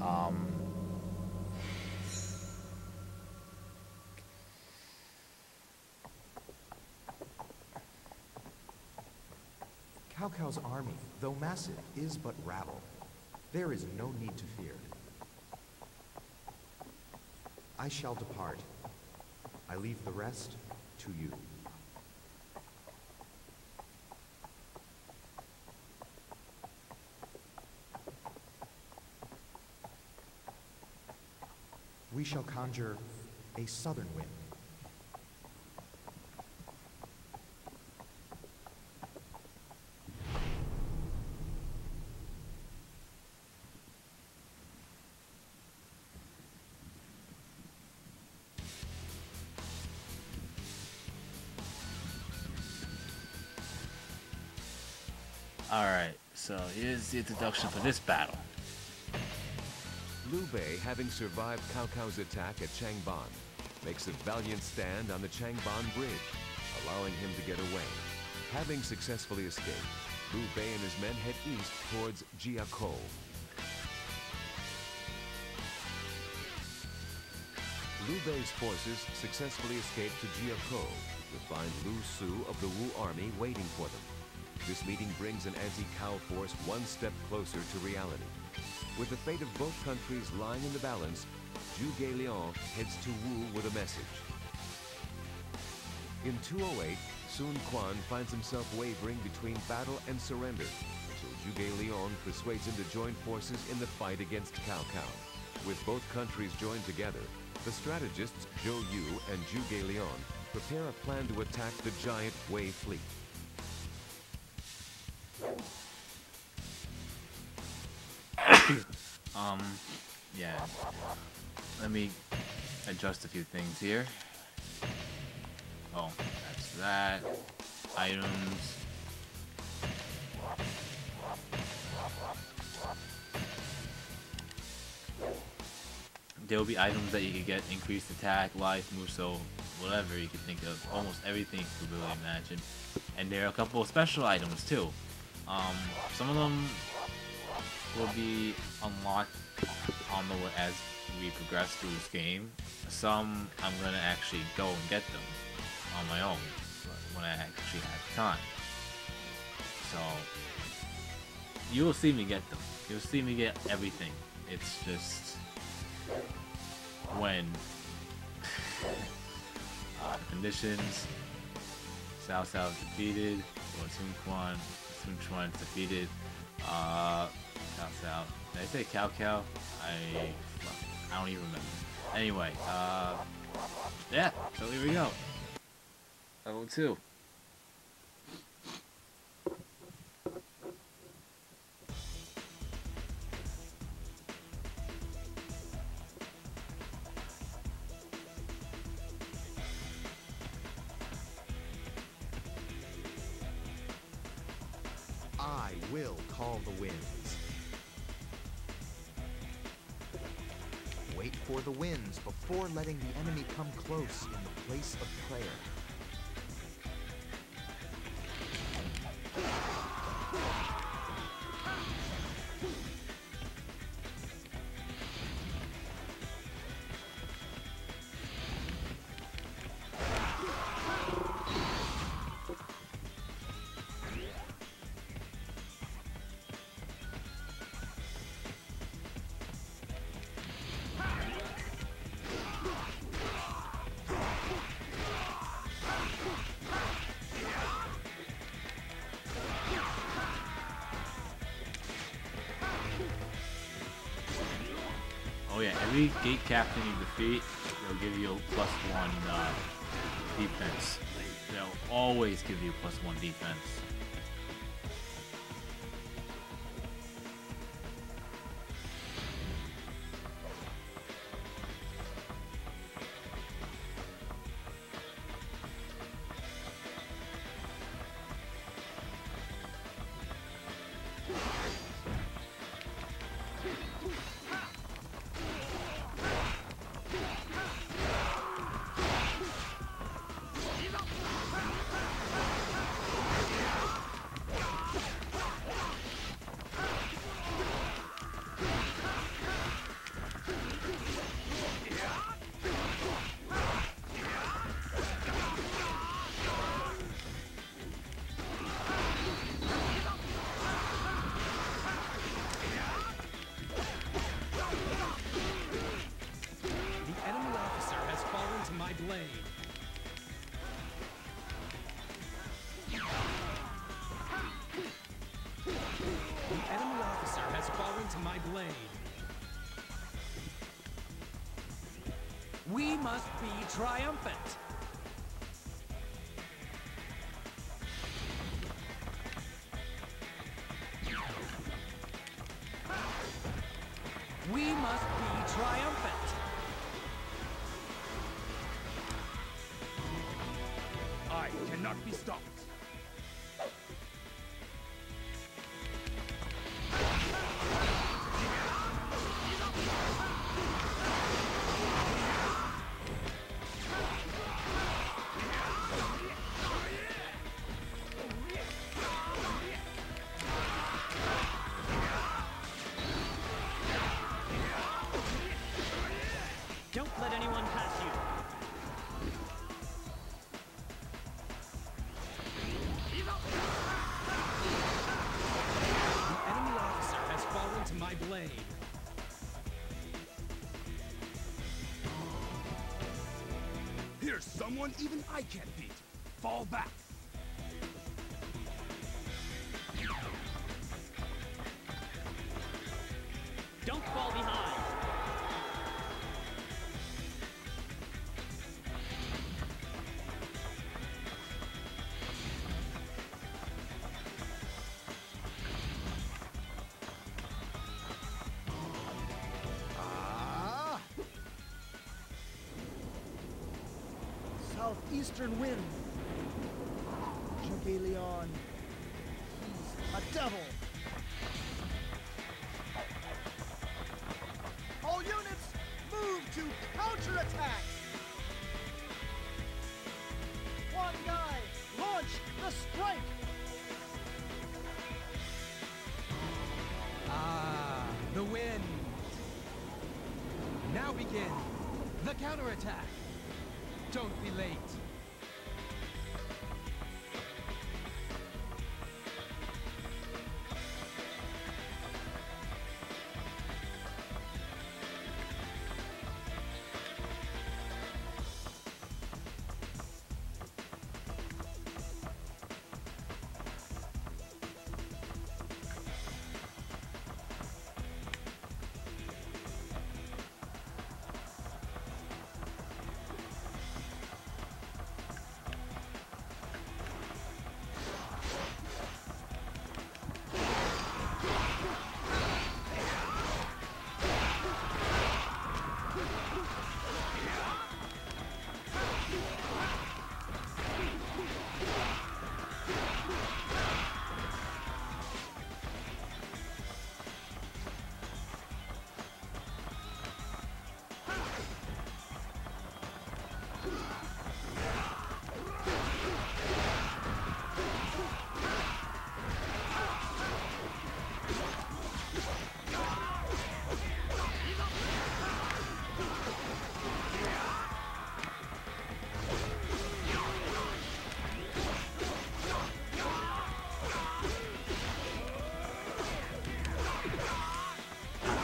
Um, Cao army, though massive, is but rabble. There is no need to fear. I shall depart. I leave the rest to you. We shall conjure a southern wind. Alright, so here's the introduction for this battle. Liu Bei, having survived Cao Cao's attack at Changban, makes a valiant stand on the Changban Bridge, allowing him to get away. Having successfully escaped, Liu Bei and his men head east towards Jiakou. Liu Bei's forces successfully escape to Jiakou to find Lu Su of the Wu army waiting for them. This meeting brings an anti-Cao force one step closer to reality. With the fate of both countries lying in the balance, Zhuge Liang heads to Wu with a message. In 208, Sun Quan finds himself wavering between battle and surrender, so Zhuge Liang persuades him to join forces in the fight against Cao Cao. With both countries joined together, the strategists Zhou Yu and Zhuge Liang prepare a plan to attack the giant Wei fleet. Um, yeah. Let me adjust a few things here. Oh, that's that. Items. There will be items that you can get increased attack, life, move, so whatever you can think of. Almost everything you could really imagine. And there are a couple of special items too. Um, some of them will be unlocked on the way as we progress through this game. Some I'm gonna actually go and get them on my own when I actually have time. So you will see me get them. You'll see me get everything. It's just when uh, conditions. Cao is defeated. Or Sun Quan, Sun Quan defeated. Uh, Cao Cao. Did I say Cow Cow? I I don't even remember. Anyway, uh, yeah. So here we go. Level two. Before letting the enemy come close in the place of prayer. Oh yeah, every gate captain you defeat, they'll give you a plus one uh, defense. They'll always give you plus one defense. my blade. We must be triumphant. There's someone even I can't beat. Fall back. Don't fall behind. Western wins. Jockey a double.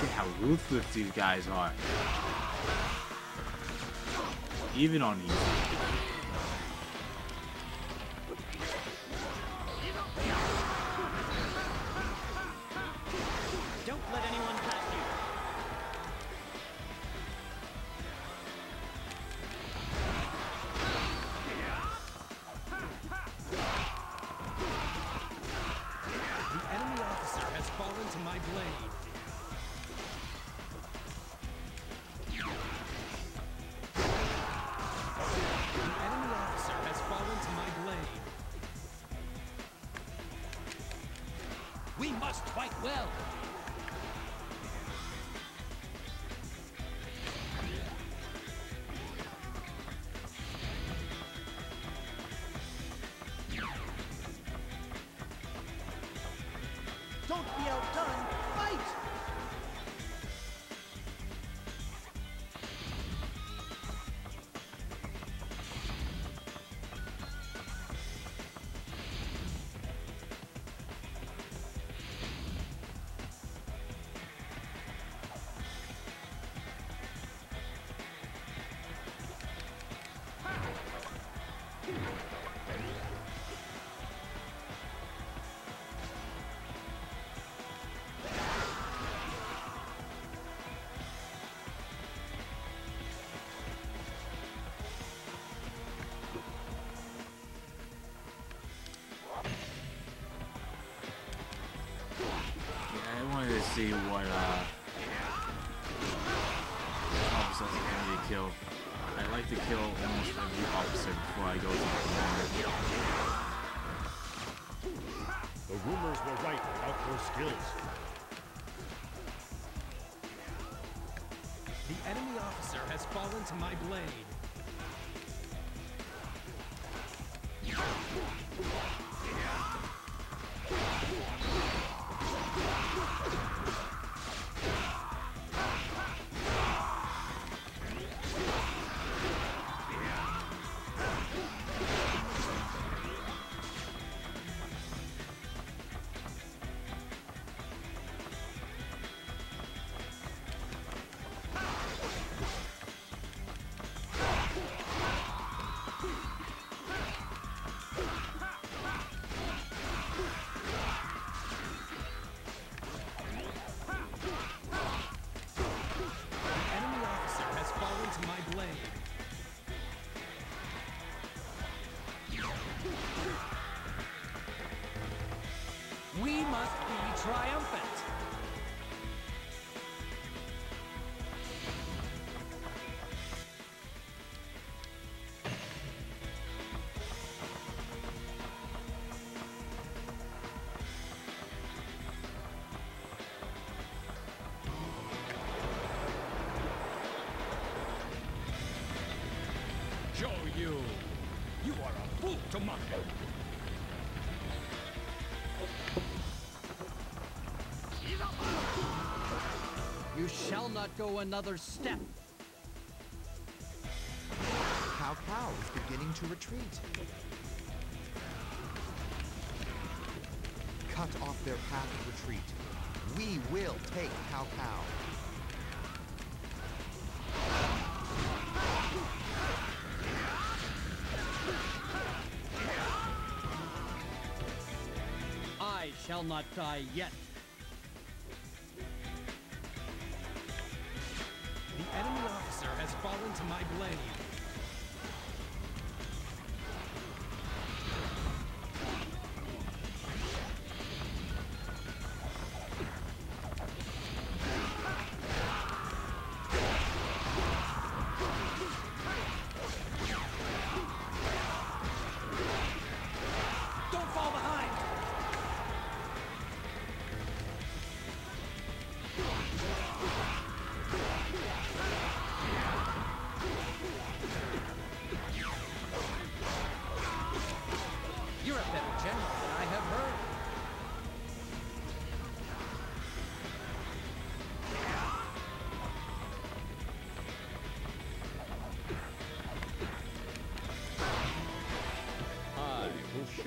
Look at how ruthless these guys are. Even on easy. us quite well. See what uh, officers I need to kill. I like to kill almost every officer before I go to the commander. The rumors were right about your skills. The enemy officer has fallen to my blade. The triumphant. Show you! You are a fool to mock go another step. Cao Cao is beginning to retreat. Cut off their path of retreat. We will take Cao Cao. I shall not die yet. Blade.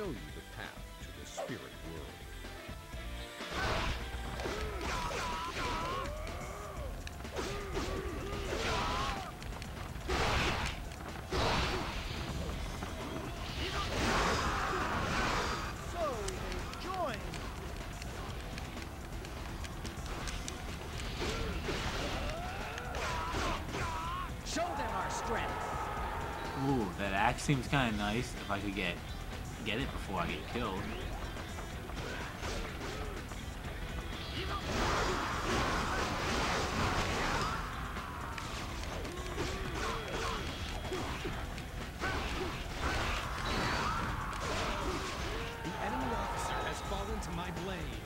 Show you the path to the spirit world. So they join. Show them our strength. Ooh, that axe seems kind of nice. If I could get get it before I get killed. The enemy officer has fallen to my blade.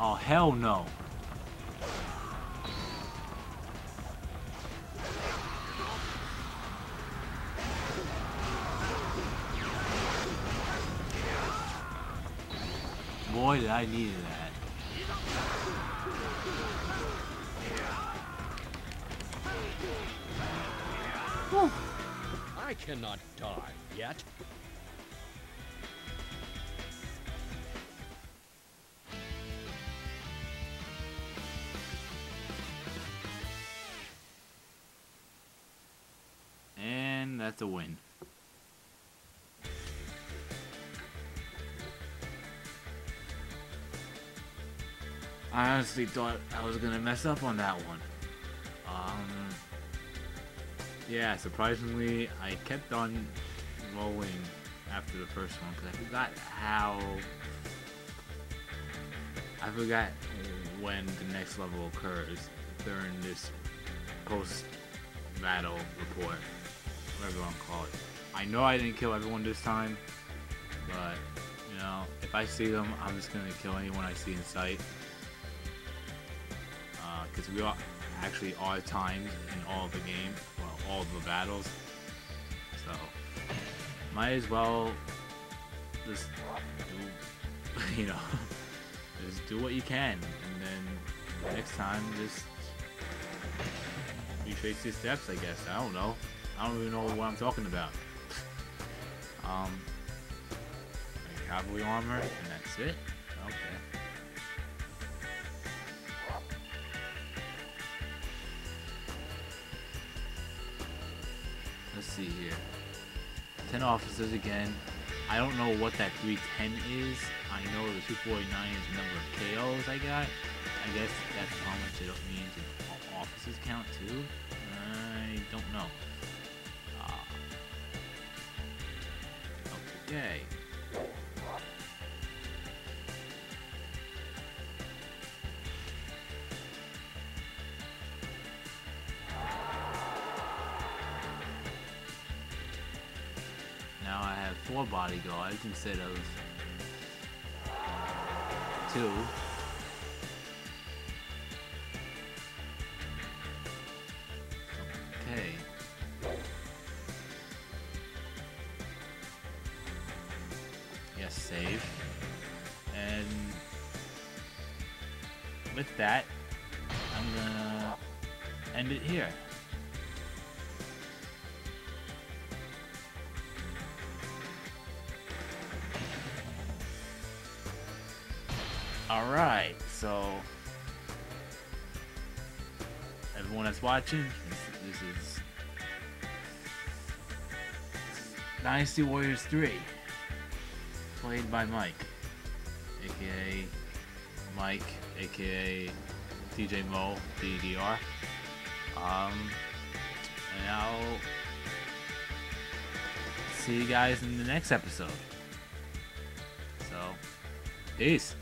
Oh, hell no. Boy, did I need it. A win. I honestly thought I was gonna mess up on that one. Um, yeah, surprisingly, I kept on rolling after the first one because I forgot how. I forgot when the next level occurs during this post battle report, call it. I know I didn't kill everyone this time, but you know, if I see them, I'm just gonna kill anyone I see in sight. Uh, because we are actually are timed in all the game, well, all the battles. So, might as well just do, you know, just do what you can, and then next time just retrace your steps, I guess. I don't know. I don't even know what I'm talking about. um, cavalry armor, and that's it. Okay. Let's see here. 10 officers again. I don't know what that 310 is. I know the 249 is the number of KOs I got. I guess that's how much it means in officers count too. I don't know. Okay. Now I have four bodyguards instead of two. Alright, so everyone that's watching, this, this is Dynasty Warriors 3, played by Mike, aka Mike, aka TJ Mo, DDR. Um, and I'll see you guys in the next episode. So, peace.